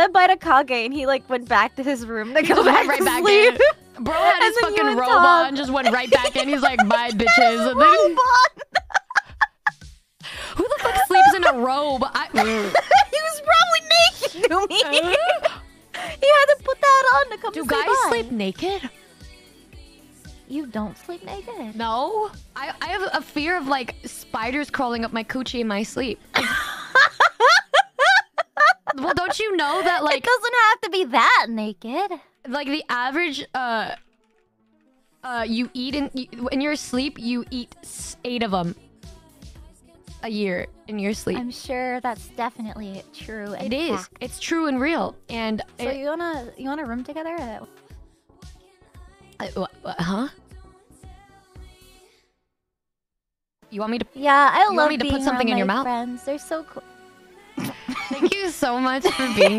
said bye to Kage, and he like went back to his room to go back right to back sleep. in. Bro had And his fucking and robe Tom- on, just went right back in. He's like, bye, bitches. And then, Robot. who the fuck sleeps in a robe? I, he was probably naked to me. he had to put that on to come do guys bye. sleep naked? You don't sleep naked. No. I, I have a fear of like spiders crawling up my coochie in my sleep. Well, don't you know that it like doesn't have to be that naked. like the average uh uh you eat in you, in your sleep you eat eight of them a year in your sleep. I'm sure that's definitely true. And it is. fact. It's true and real. And So it- you wanna you wanna room together? Uh, uh, wha- wha- huh? You want me to? Yeah, I want love me to put something in your mouth? Friends, they're so cool. So much for being